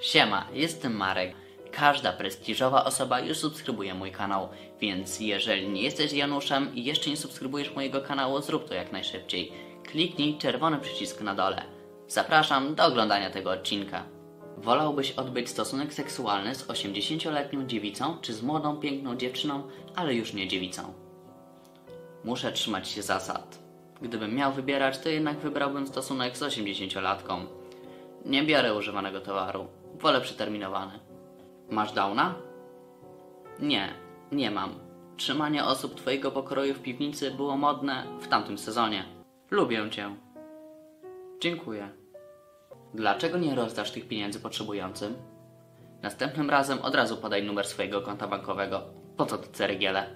Siema, jestem Marek. Każda prestiżowa osoba już subskrybuje mój kanał, więc jeżeli nie jesteś Januszem i jeszcze nie subskrybujesz mojego kanału, zrób to jak najszybciej. Kliknij czerwony przycisk na dole. Zapraszam do oglądania tego odcinka. Wolałbyś odbyć stosunek seksualny z 80-letnią dziewicą czy z młodą, piękną dziewczyną, ale już nie dziewicą? Muszę trzymać się zasad. Gdybym miał wybierać, to jednak wybrałbym stosunek z 80-latką. Nie biorę używanego towaru. Wolę przeterminowany. Masz downa? Nie, nie mam. Trzymanie osób twojego pokroju w piwnicy było modne w tamtym sezonie. Lubię cię. Dziękuję. Dlaczego nie rozdasz tych pieniędzy potrzebującym? Następnym razem od razu podaj numer swojego konta bankowego. Po co te ceregiele?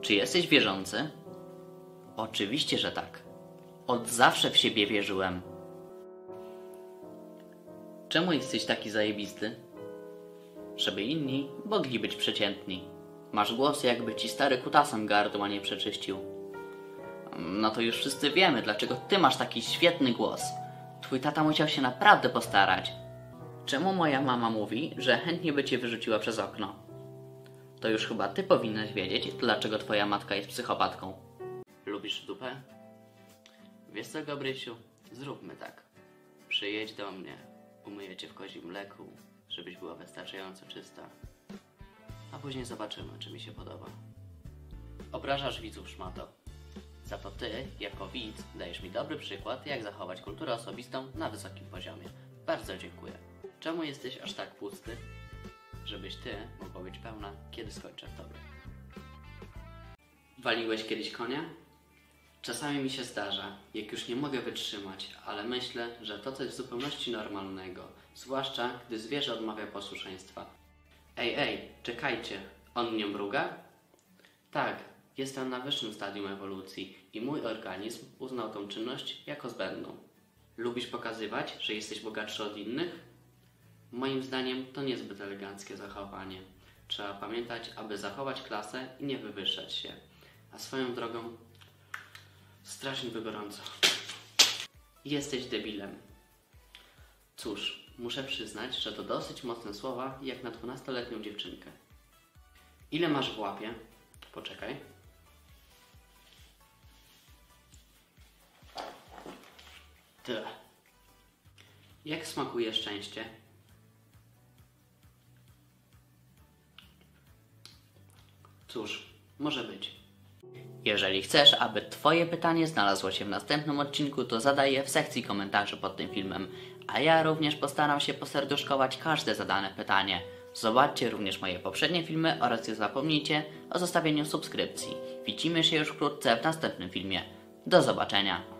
Czy jesteś wierzący? Oczywiście, że tak. Od zawsze w siebie wierzyłem. Czemu jesteś taki zajebisty? Żeby inni mogli być przeciętni. Masz głos, jakby ci stary kutasem gardła nie przeczyścił. No to już wszyscy wiemy, dlaczego ty masz taki świetny głos. Twój tata musiał się naprawdę postarać. Czemu moja mama mówi, że chętnie by cię wyrzuciła przez okno? To już chyba ty powinnaś wiedzieć, dlaczego twoja matka jest psychopatką. Lubisz dupę? Wiesz co, Gabrysiu? Zróbmy tak. Przyjedź do mnie, umyję cię w kozim mleku, żebyś była wystarczająco czysta. A później zobaczymy, czy mi się podoba. Obrażasz widzów, szmato. Za to ty, jako widz, dajesz mi dobry przykład, jak zachować kulturę osobistą na wysokim poziomie. Bardzo dziękuję. Czemu jesteś aż tak pusty? Żebyś ty mogła być pełna, kiedy skończę w tobie. Waliłeś kiedyś konia? Czasami mi się zdarza, jak już nie mogę wytrzymać, ale myślę, że to coś w zupełności normalnego, zwłaszcza gdy zwierzę odmawia posłuszeństwa. Ej, ej, czekajcie, on nie mruga? Tak, jestem na wyższym stadium ewolucji i mój organizm uznał tą czynność jako zbędną. Lubisz pokazywać, że jesteś bogatszy od innych? Moim zdaniem to niezbyt eleganckie zachowanie. Trzeba pamiętać, aby zachować klasę i nie wywyższać się. A swoją drogą, strasznie by gorąco. Jesteś debilem. Cóż, muszę przyznać, że to dosyć mocne słowa jak na 12-letnią dziewczynkę. Ile masz w łapie? Poczekaj. Tyle. Jak smakuje szczęście? Cóż, może być. Jeżeli chcesz, aby Twoje pytanie znalazło się w następnym odcinku, to zadaj je w sekcji komentarzy pod tym filmem, a ja również postaram się poserduszkować każde zadane pytanie. Zobaczcie również moje poprzednie filmy oraz nie zapomnijcie o zostawieniu subskrypcji. Widzimy się już wkrótce w następnym filmie. Do zobaczenia.